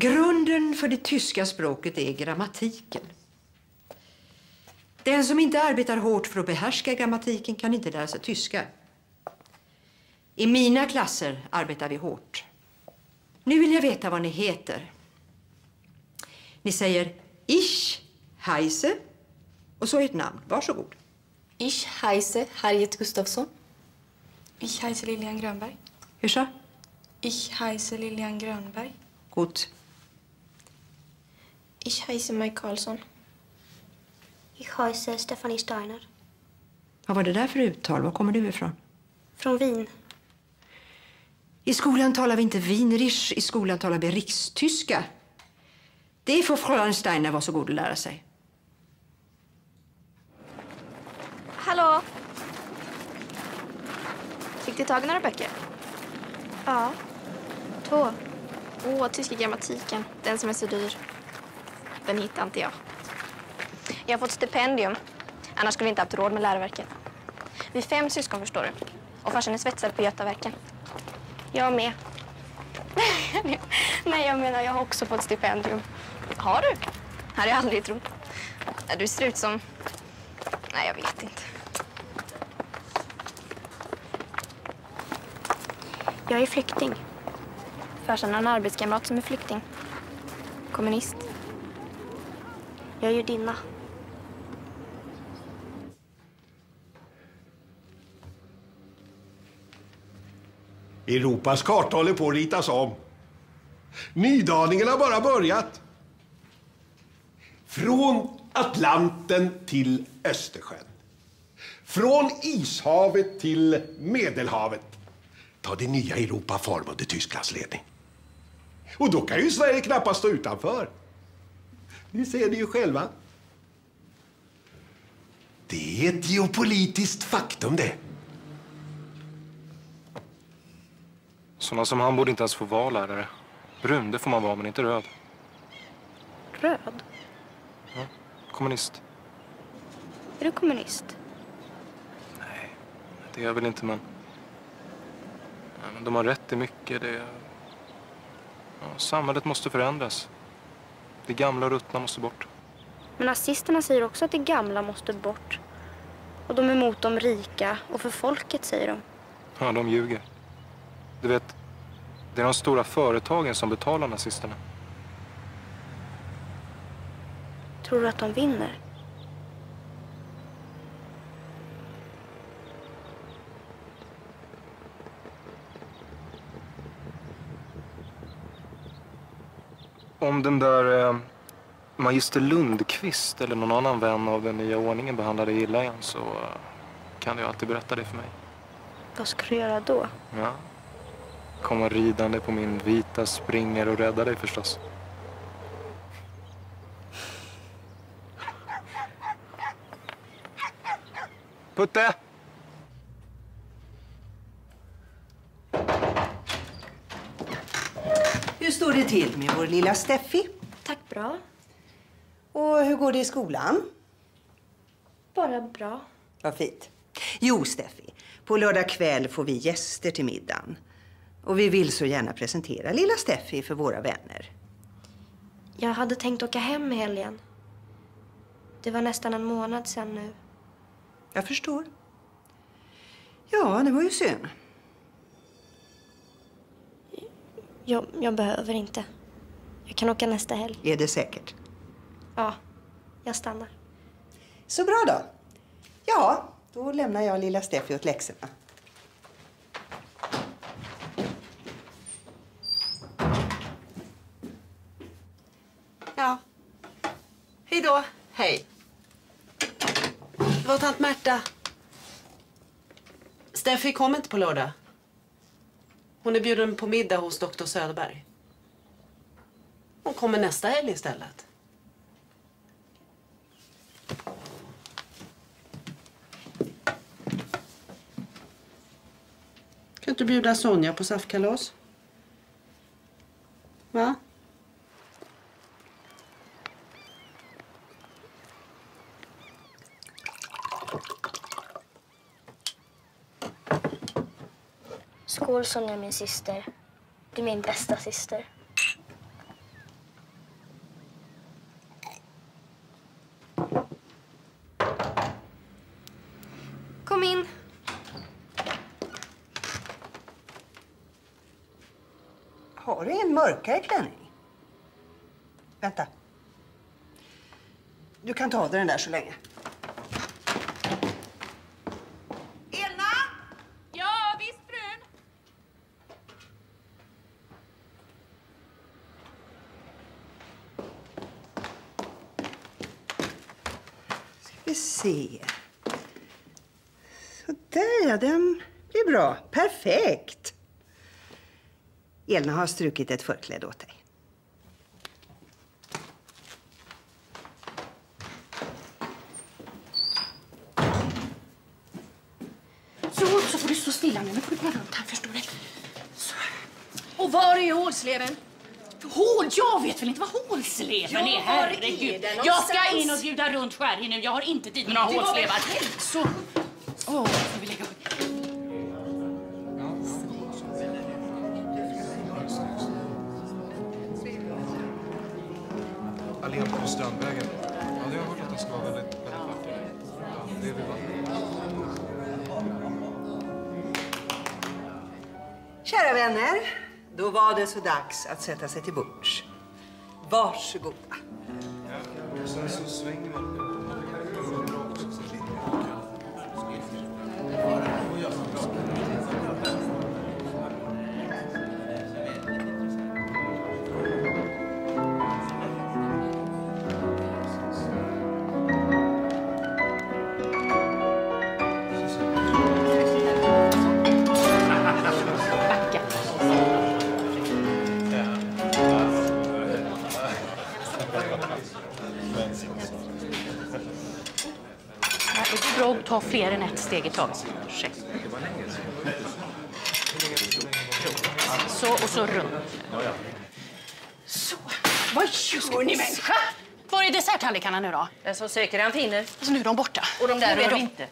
Grunden för det tyska språket är grammatiken. Den som inte arbetar hårt för att behärska grammatiken kan inte lära sig tyska. I mina klasser arbetar vi hårt. Nu vill jag veta vad ni heter. Ni säger Ich heiße och så ert namn. Varsågod. Ich heiße Harriet Gustafsson. Ich heiße Lilian Grönberg. Hur så? Ich heiße Lilian Grönberg. Gut. Ich heiße Maj Karlsson. Ich heiße Stefanie Steiner. Vad var det där för uttal? Var kommer du ifrån? Från Wien. I skolan talar vi inte wienerisch, i skolan talar vi rikstyska. Det får Fräulein Steiner vara så god att lära sig. Hallå? Fick du tag i några böcker? Ja. Två. Åh, tyska grammatiken. Den som är så dyr. Den hittade inte jag. Jag har fått stipendium. Annars skulle vi inte haft råd med läroverket. Vi är fem syskon förstår du. Och farsan är svetsare på Götaverken. Jag med. Nej, jag menar jag har också fått stipendium. Har du? Hade jag aldrig trott. Du ser ut som... Nej, jag vet inte. Jag är flykting. Farsan har en arbetskamrat som är flykting. Kommunist. Jag är judinna. Europas karta håller på att ritas om. Nydaningen har bara börjat. Från Atlanten till Östersjön. Från Ishavet till Medelhavet tar det nya Europa form under Tysklands ledning. Och då kan ju Sverige knappast stå utanför. Ni ser det ju själva. Det är ett geopolitiskt faktum det. Såna som han borde inte ens få vara lärare. Brun, det får man vara, men inte röd. Röd? Kommunist. Är du kommunist? Det är jag väl inte, men... Ja, men de har rätt i mycket. Det... Ja, samhället måste förändras. Det gamla och ruttna måste bort. Men nazisterna säger också att det gamla måste bort. Och de är emot de rika och för folket, säger de. Ja, de ljuger. Du vet, det är de stora företagen som betalar nazisterna. Tror du att de vinner? Om den där eh, magister Lundqvist eller någon annan vän av den nya ordningen behandlar dig illa igen så eh, kan du alltid berätta det för mig. Vad ska du göra då? Ja. Komma ridande på min vita springer och rädda dig förstås. Putte! Hur står det till med vår lilla Steffi? Tack bra. Och hur går det i skolan? Bara bra. Vad fint. Jo, Steffi. På lördag kväll får vi gäster till middagen. Och vi vill så gärna presentera lilla Steffi för våra vänner. Jag hade tänkt åka hem i helgen. Det var nästan en månad sedan nu. Jag förstår. Ja, det var ju synd. Jag, jag behöver inte. Jag kan åka nästa helg. Är det säkert? Ja, jag stannar. Så bra då. Ja, då lämnar jag lilla Steffi åt läxorna. Ja. Hej då. Hej. Det var tant Märta. Steffi kom inte på lördag. Hon är bjuden på middag hos doktor Söderberg. Hon kommer nästa helg istället. Kan inte bjuda Sonja på saftkalas? Va? Skålsson är min syster. Du är min bästa syster. Kom in. Har du ingen mörkare klänning? Vänta. Du kan ta av dig den där så länge. Vi se. Så där ja, den blir bra. Perfekt. Elna har strukit ett förkläde åt dig. Så, så får du stå stilla nu. Nu får du gå runt här, förstår du. Så. Och var är hålsleven? Jag vet väl inte vad hålsleven Ja, är, är herregud. den jag ska in och bjuda runt Sverige nu. Jag har inte tid med några Det hålslevar. Så. Åh, får vi lägga Allén på Strandvägen. Ja, det har jag hört att den ska vara väldigt, väldigt vacker. Ja, det är vi vackert. Kära vänner, då var det så dags att sätta sig till bords. Varsågoda. Sen så svänger man. Ett? Ursäkta. Så, och så runt. Så. Vad gör ni människa? Var är desserttallrikarna nu då? Den som söker han finner. Alltså nu är de borta. Och de där Nu är rör de- inte.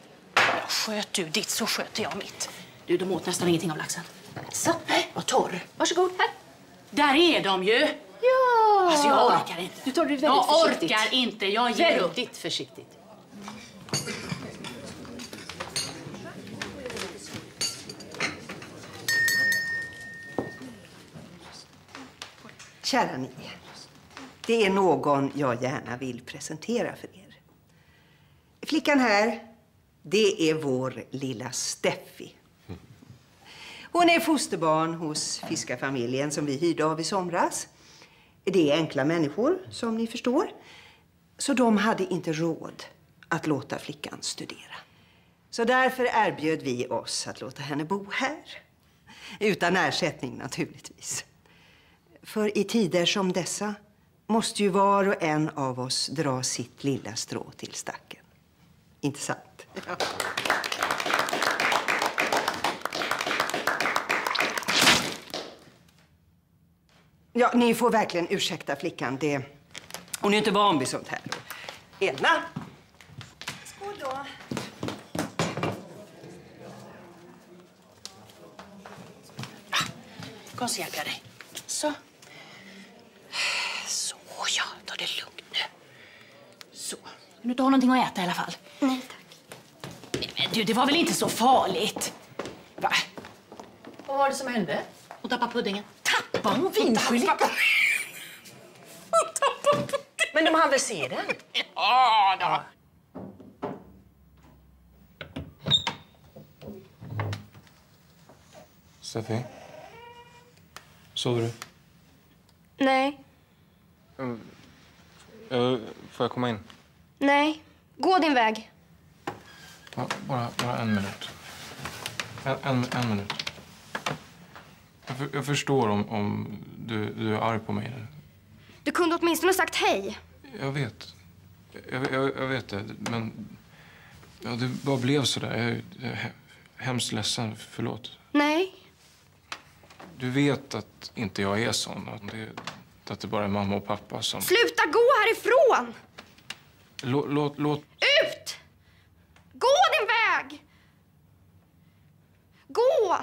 Sköt du ditt så sköter jag mitt. Du, de åt nästan ingenting av laxen. Så, var torr. Varsågod, här. Där är de ju! Ja! Alltså jag orkar inte. Du tar det väldigt jag försiktigt. orkar inte, jag ger upp. Väldigt försiktigt. Kära ni, det är någon jag gärna vill presentera för er. Flickan här, det är vår lilla Steffi. Hon är fosterbarn hos fiskarfamiljen som vi hyrde av i somras. Det är enkla människor, som ni förstår. Så de hade inte råd att låta flickan studera. Så därför erbjöd vi oss att låta henne bo här. Utan ersättning naturligtvis. För i tider som dessa måste ju var och en av oss dra sitt lilla strå till stacken. Inte sant? Ja, ni får verkligen ursäkta flickan. Det... Hon är inte van vid sånt här. Elna! Skål då. Kom så hjälper jag dig. Så. Ja. Det lugnt nu. Så. Kan du inte ha någonting att äta i alla fall? Nej, tack. Nej, Men du, det var väl inte så farligt? Va? Vad var det som hände? Hon tappade puddingen. Tappade hon vinskylten? Men de hann väl se den? Ja, då. Steffi? Sover du? Nej, Eh, får jag komma in? nej. Gå din väg. Bara, bara en minut. En, en, en minut. Jag, för, jag förstår om, om du, du är arg på mig. Du kunde åtminstone sagt hej. Jag vet. Jag, jag, jag vet det. Men ja, det bara blev så där. Jag, jag är he- hemskt ledsen. Förlåt. Nej. Du vet att inte jag är sån. Att det, att det bara är mamma och pappa som... Sluta gå härifrån! Låt, låt, låt... Ut! Gå din väg! Gå!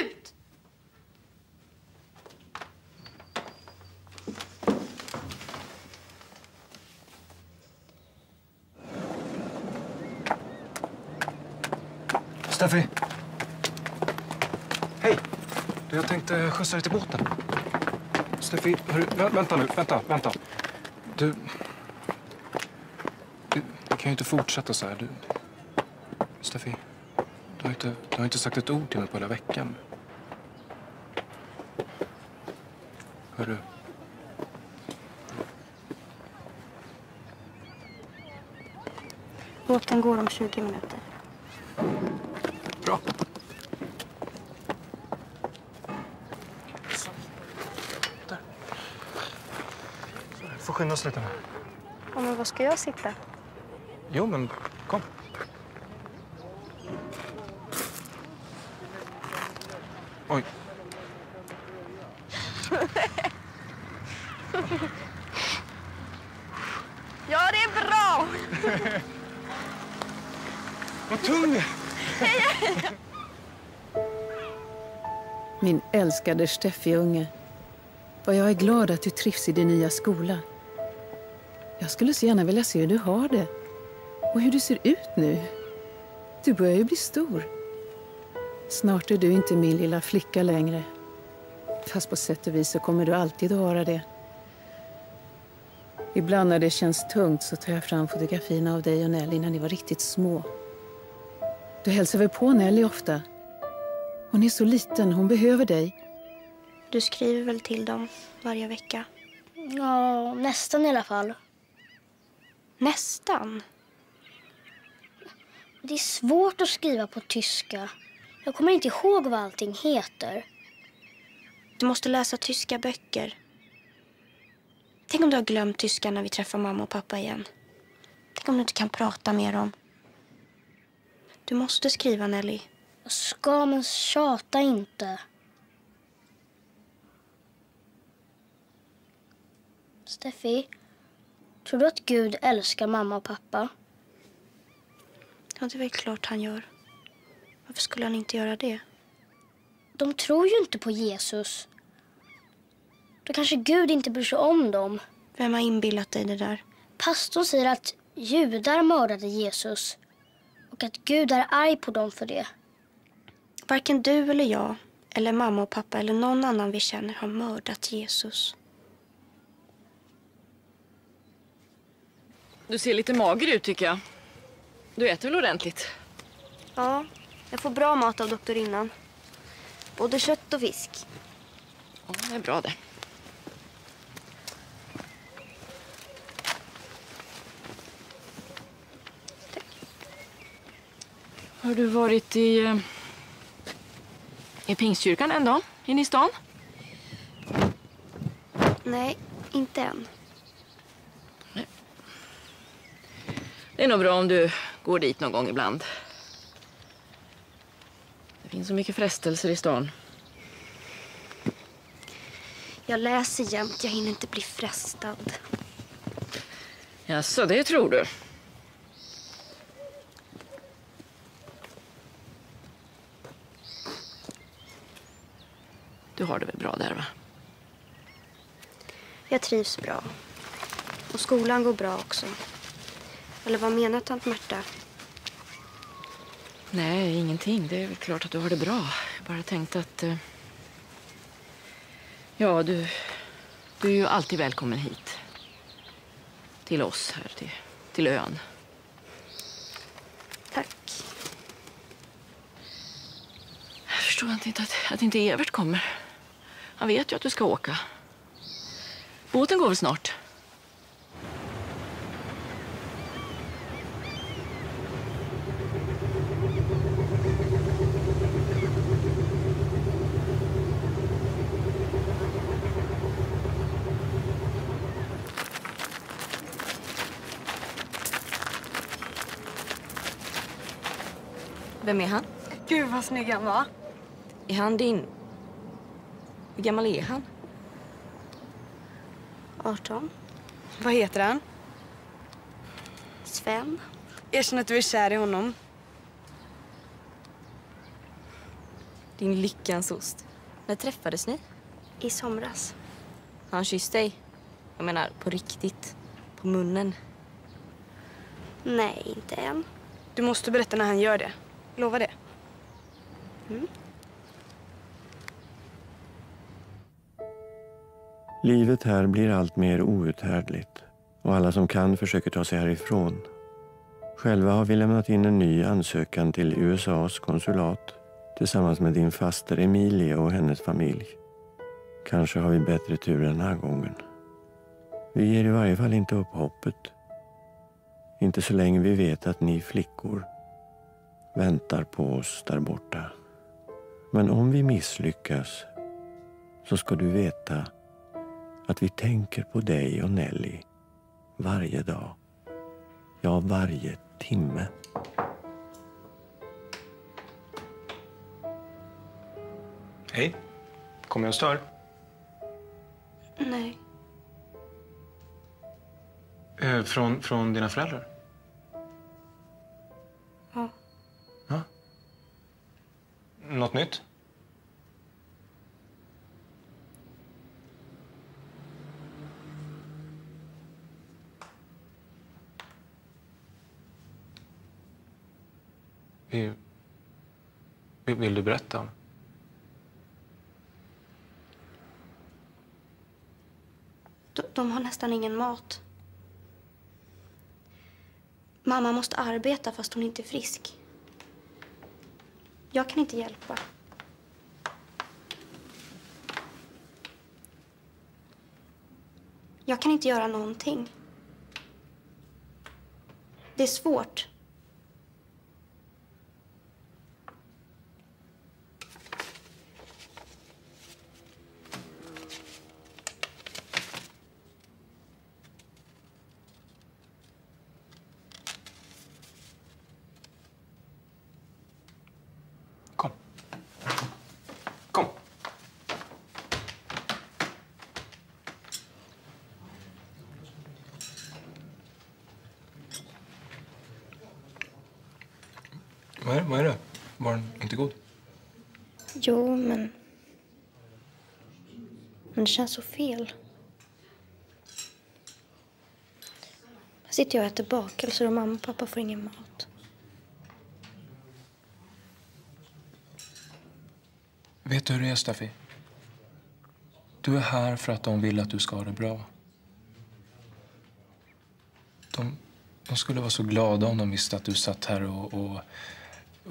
Ut! Steffi! Hej! Jag tänkte skjutsa dig till båten. Steffi, hörru, vä vänta nu. Vänta, vänta. Du... Du, du kan ju inte fortsätta så här. Du... Steffi, du har, inte, du har inte sagt ett ord till mig på hela veckan. Hörru. Båten går om 20 minuter. Bra. Där. Så, vi får skynda oss lite nu. Ja, men var ska jag sitta? Jo, men kom. Oj. Ja, det är bra! Vad tung du. Min älskade Steffi-unge. Vad jag är glad att du trivs i din nya skola. Jag skulle så gärna vilja se hur du har det. Och hur du ser ut nu. Du börjar ju bli stor. Snart är du inte min lilla flicka längre. Fast på sätt och vis så kommer du alltid att vara det. Ibland när det känns tungt så tar jag fram fotografierna av dig och Nelly när ni var riktigt små. Du hälsar väl på Nelly ofta? Hon är så liten, hon behöver dig. Du skriver väl till dem varje vecka? Ja, nästan i alla fall. Nästan. Det är svårt att skriva på tyska. Jag kommer inte ihåg vad allting heter. Du måste läsa tyska böcker. Tänk om du har glömt tyska när vi träffar mamma och pappa igen. Tänk om du inte kan prata med dem. Du måste skriva, Nelly. Jag ska, men tjata inte. Steffi, tror du att Gud älskar mamma och pappa? Ja, det är väl klart han gör. Varför skulle han inte göra det? De tror ju inte på Jesus. Då kanske Gud inte bryr sig om dem. Vem har inbillat dig det där? Pastorn säger att judar mördade Jesus och att Gud är arg på dem för det. Varken du eller jag, eller mamma och pappa eller någon annan vi känner har mördat Jesus. Du ser lite mager ut tycker jag. Du äter väl ordentligt? Ja, jag får bra mat av doktorinnan. Både kött och fisk. Ja, det är bra det. Har du varit i, eh, i Pingstkyrkan en dag inne i stan? Nej, inte än. Det är nog bra om du går dit någon gång ibland. Det finns så mycket frestelser i stan. Jag läser jämt, jag hinner inte bli frestad. Jaså, det tror du? Du har det väl bra där, va? Jag trivs bra. Och skolan går bra också. Eller vad menar tant Märta? Nej, ingenting. Det är klart att du har det bra. Jag bara tänkte att... eh, Ja, du, du är ju alltid välkommen hit. Till oss här, till, till ön. Tack. Jag förstår inte att, att inte Evert kommer. Han vet ju att du ska åka. Båten går väl snart? Vem är han? Gud vad snygg han var. Är han din? Hur gammal är han? 18. Vad heter han? Sven. Erkänn att du är kär i honom. Din lyckans ost. När träffades ni? I somras. Han kysst dig? Jag menar, på riktigt. På munnen. Nej, inte än. Du måste berätta när han gör det. Lova det. Livet här blir allt mer outhärdligt och alla som kan försöker ta sig härifrån. Själva har vi lämnat in en ny ansökan till USAs konsulat tillsammans med din faster Emilie och hennes familj. Kanske har vi bättre tur den här gången. Vi ger i varje fall inte upp hoppet. Inte så länge vi vet att ni flickor väntar på oss där borta. Men om vi misslyckas så ska du veta att vi tänker på dig och Nelly varje dag. Ja, varje timme. Hej. Kommer jag och stör? Nej. Eh, från, från dina föräldrar? Något nytt? Vill, vill du berätta? om? De, de har nästan ingen mat. Mamma måste arbeta fast hon inte är frisk. Jag kan inte hjälpa. Jag kan inte göra någonting. Det är svårt. Vad är, vad är det? Var den inte god? Jo, men... Men det känns så fel. Här sitter jag och äter bakelser och mamma och pappa får ingen mat. Vet du hur det är, Staffi? Du är här för att de vill att du ska ha det bra. De, de skulle vara så glada om de visste att du satt här och, och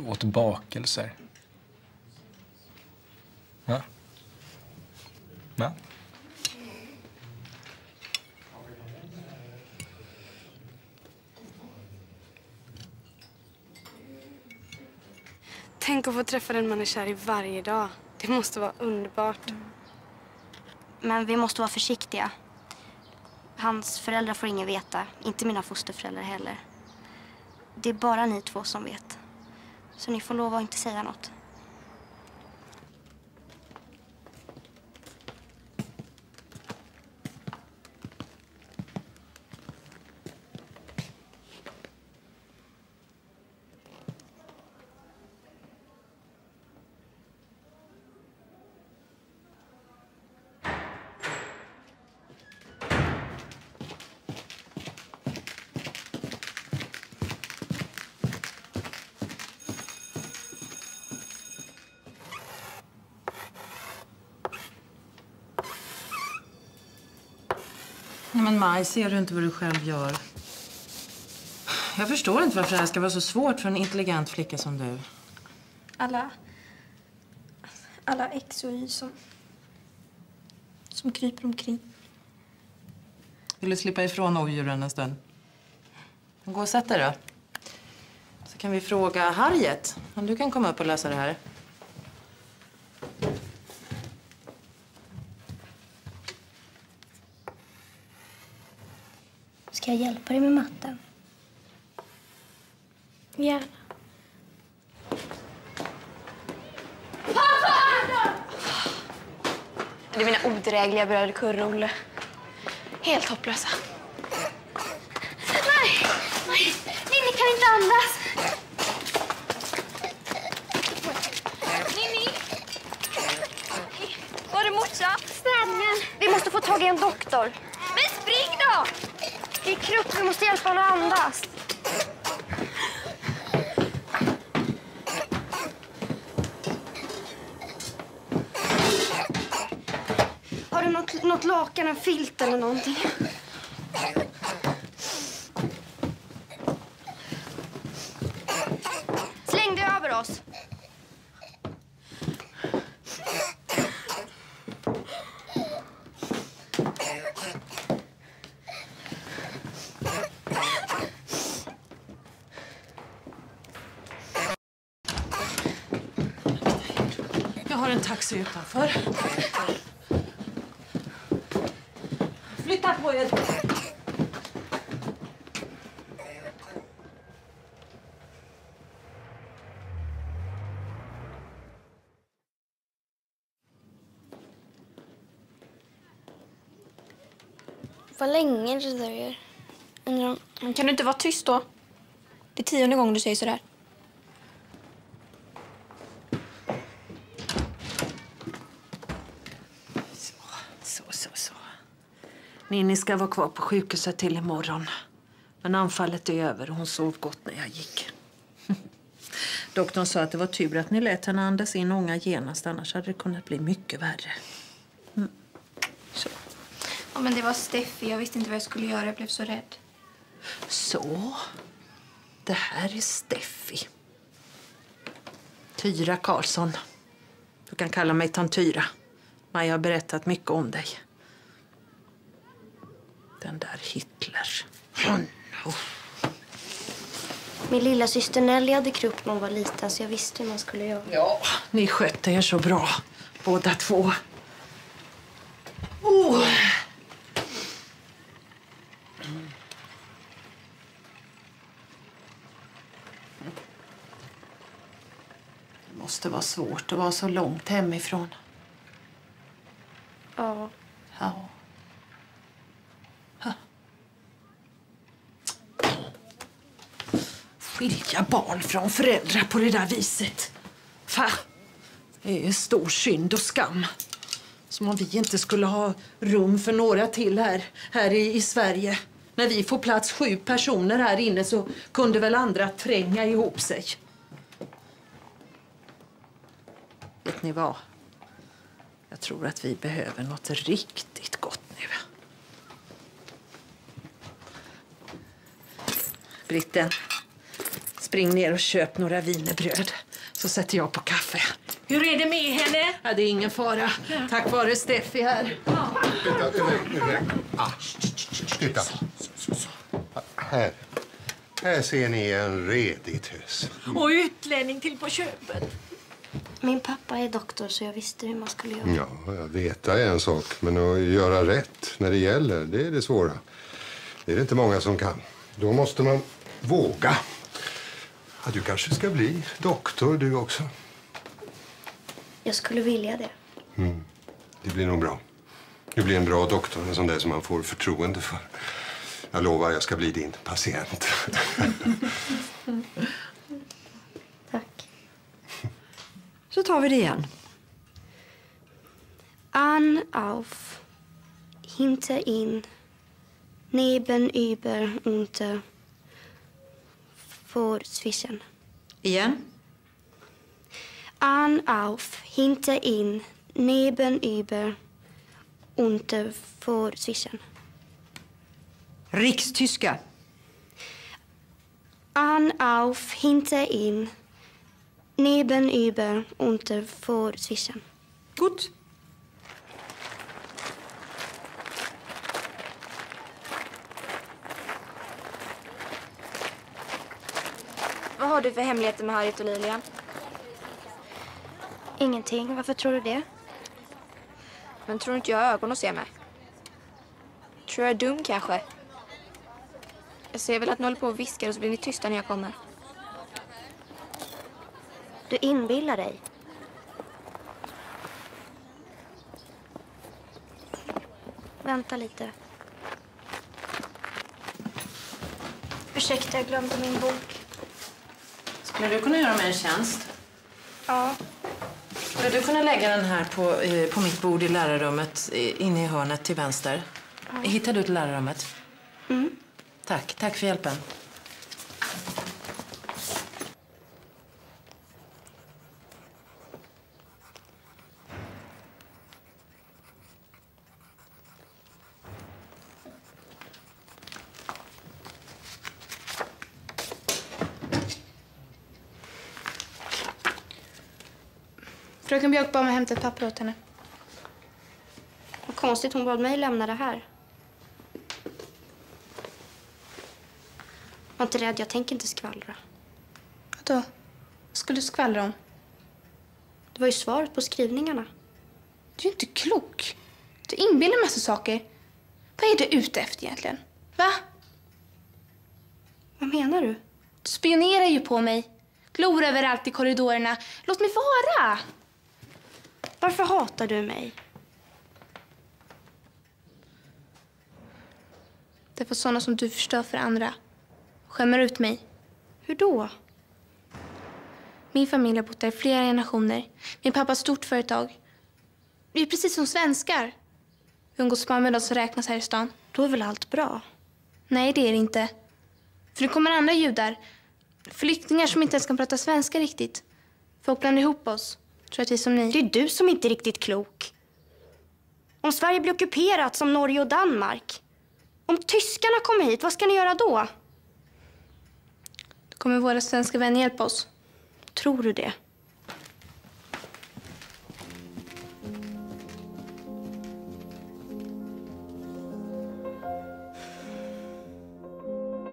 åt bakelser. Va? Va? Tänk att få träffa den man är kär i varje dag. Det måste vara underbart. Men vi måste vara försiktiga. Hans föräldrar får ingen veta. Inte mina fosterföräldrar heller. Det är bara ni två som vet. Så ni får lov att inte säga något. Nej, men Maj, ser du inte vad du själv gör? Jag förstår inte varför det här ska vara så svårt för en intelligent flicka som du. Alla... Alla X och Y som... som kryper omkring. Vill du slippa ifrån odjuren en stund? Gå och sätt dig då. Så kan vi fråga Harriet om du kan komma upp och lösa det här. Ska jag hjälpa dig med matten? Gärna. Det är mina odrägliga bröder Kurre och Olle. Helt hopplösa. Nej! Nej! Ninni kan inte andas! Ninni! Var är morsan? Städningen. Vi måste få tag i en doktor. Men spring då! Det är krupp, vi måste hjälpa honom att andas. Har du något, något lakan, en filt eller någonting? Taxi utanför. Flytta på er! Vad länge det om... Kan du inte vara tyst då? Det är tionde gången du säger sådär. Så, så, så. Ninni ska vara kvar på sjukhuset till imorgon. Men anfallet är över och hon sov gott när jag gick. Doktorn sa att det var tur att ni lät henne andas in ånga genast, annars hade det kunnat bli mycket värre. Ja, men det var Steffi. Jag visste inte vad jag skulle göra. Jag blev så rädd. Så. Det här är Steffi. Tyra Karlsson. Du kan kalla mig tant Tyra. Maja har berättat mycket om dig. Den där Hitler. Oh. Min lilla syster Nelly hade krupp när hon var liten så jag visste hur man skulle göra. Ja, ni skötte er så bra, båda två. Oh. Det måste vara svårt att vara så långt hemifrån. Ja. Ja. Skilja barn från föräldrar på det där viset. Fa. Det är stor synd och skam. Som om vi inte skulle ha rum för några till här, här i, i Sverige. När vi får plats sju personer här inne så kunde väl andra tränga ihop sig. Vet ni vad? Jag tror att vi behöver något riktigt gott nu. Britten, spring ner och köp några wienerbröd så sätter jag på kaffe. Hur är det med henne? Ja, det är ingen fara. Tack vare Steffi här. Ah, titta. Här. Här ser ni en redig tös. Och utlänning till på köpet. Min pappa är doktor så jag visste hur man skulle göra. Ja, jag veta är en sak, men att göra rätt när det gäller, det är det svåra. Det är det inte många som kan. Då måste man våga. Ja, du kanske ska bli doktor du också. Jag skulle vilja det. Mm. Det blir nog bra. Du blir en bra doktor, en sån där som man får förtroende för. Jag lovar, jag ska bli din patient. Så tar vi det igen. An auf, hinter in, neben über, unter, vor, zwischen. Igen. An auf, hinter in, neben über, unter, vor, zwischen. Rikstyska. An auf, hinter in, neben über, unter, vor, zwischen. Gut. Vad har du för hemligheter med Harriet och Lilian? Ingenting. Varför tror du det? Men tror inte jag har ögon att se med? Tror jag är dum kanske? Jag ser väl att ni håller på och viskar och så blir ni tysta när jag kommer. Du inbillar dig. Vänta lite. Ursäkta, jag glömde min bok. Skulle du kunna göra mig en tjänst? Ja. Skulle du kunna lägga den här på, eh, på mitt bord i lärarrummet, eh, inne i hörnet till vänster? Hittar du till lärarrummet? Mm. Tack. Tack för hjälpen. Fröken Björk bad mig hämta ett papper åt henne. Vad konstigt hon bad mig lämna det här. Var inte rädd, jag tänker inte skvallra. Vadå? Vad skulle du skvallra om? Det var ju svaret på skrivningarna. Du är inte klok. Du inbillar massa saker. Vad är du ute efter egentligen? Va? Vad menar du? Du spionerar ju på mig. Glor överallt i korridorerna. Låt mig vara! Varför hatar du mig? Det är för såna som du förstör för andra. Skämmer ut mig. Hur då? Min familj har bott där i flera generationer. Min pappa har stort företag. Vi är precis som svenskar. Vi umgås bara med de som räknas här i stan. Då är väl allt bra? Nej, det är det inte. För det kommer andra judar. Flyktingar som inte ens kan prata svenska riktigt. Folk blandar ihop oss. Tror att vi är som ni. Det är du som inte är riktigt klok. Om Sverige blir ockuperat som Norge och Danmark. Om tyskarna kommer hit, vad ska ni göra då? Då kommer våra svenska vänner hjälpa oss. Tror du det?